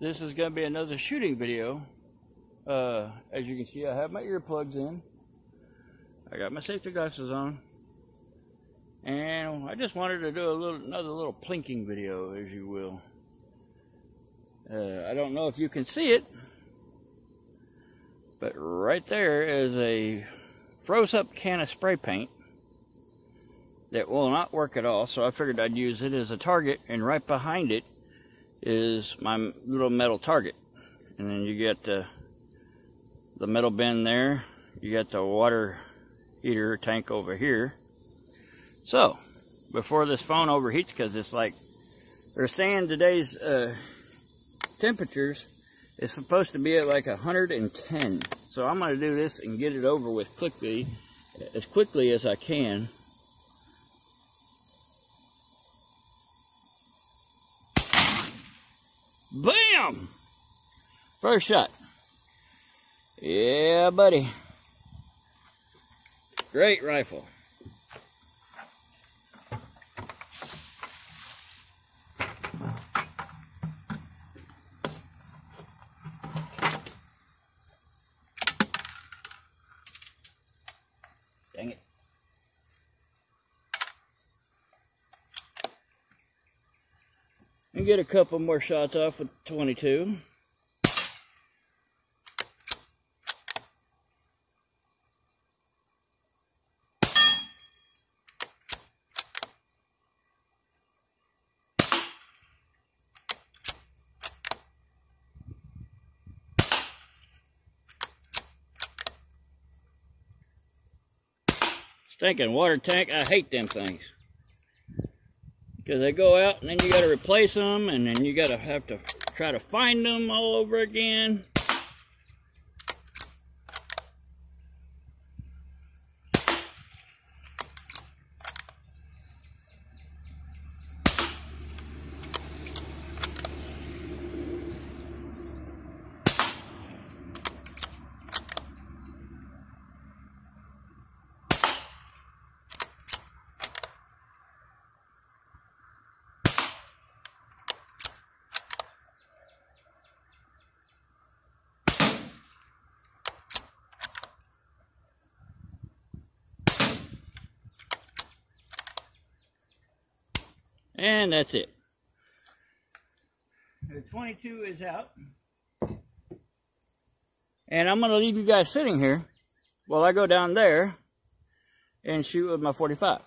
this is going to be another shooting video. Uh, as you can see, I have my earplugs in. I got my safety glasses on. And I just wanted to do a little, another little plinking video, as you will. Uh, I don't know if you can see it, but right there is a froze up can of spray paint that will not work at all. So I figured I'd use it as a target, and right behind it is my little metal target. And then you get the, the metal bin there. You got the water heater tank over here. So, before this phone overheats, because it's like, they're saying today's uh, temperatures is supposed to be at like 110. So I'm going to do this and get it over with quickly, as quickly as I can. Bam! First shot. Yeah, buddy. Great rifle. Dang it. And get a couple more shots off with 22. Stinking water tank, I hate them things. Because they go out and then you got to replace them and then you got to have to try to find them all over again. And that's it. The 22 is out. And I'm going to leave you guys sitting here while I go down there and shoot with my 45.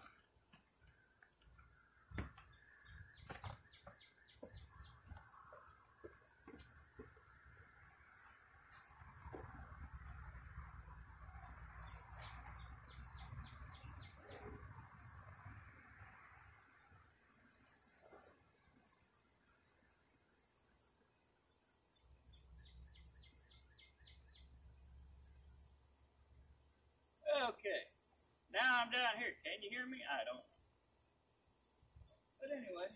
I'm down here. Can you hear me? I don't. But anyway.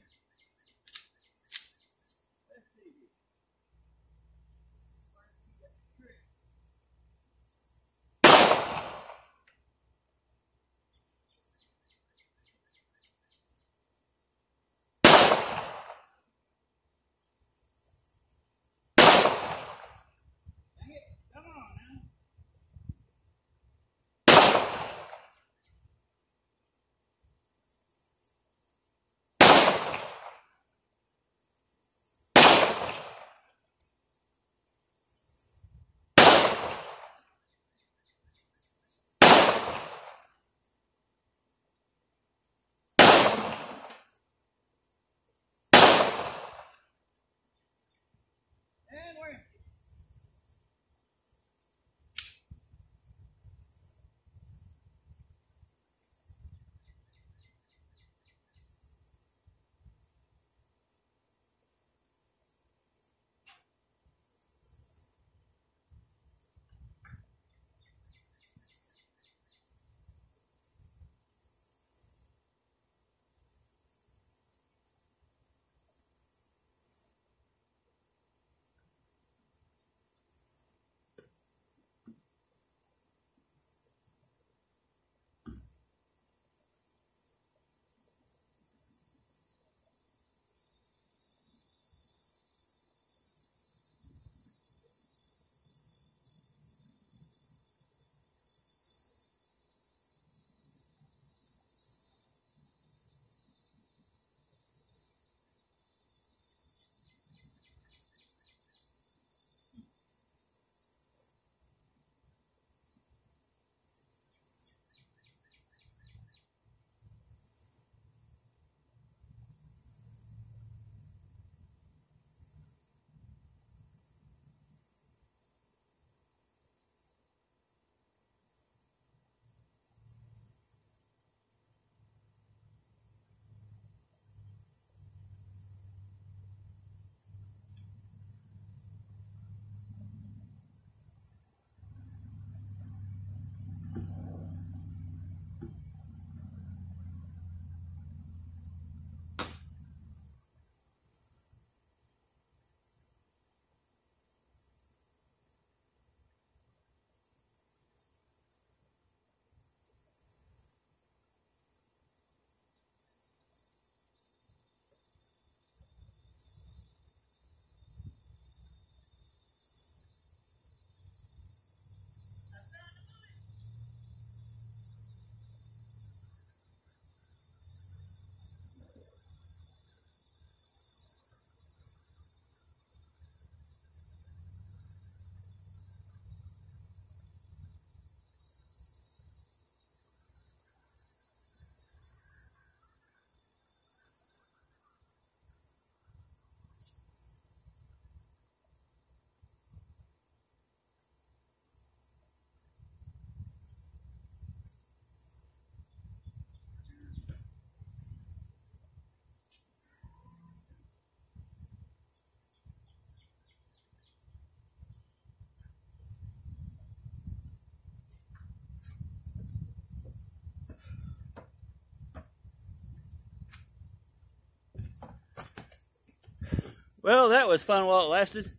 Well, that was fun while it lasted.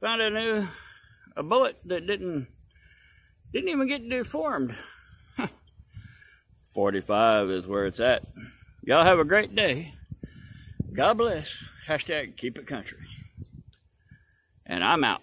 Found a new a bullet that didn't didn't even get deformed. 45 is where it's at. Y'all have a great day. God bless. Hashtag keep it country. And I'm out.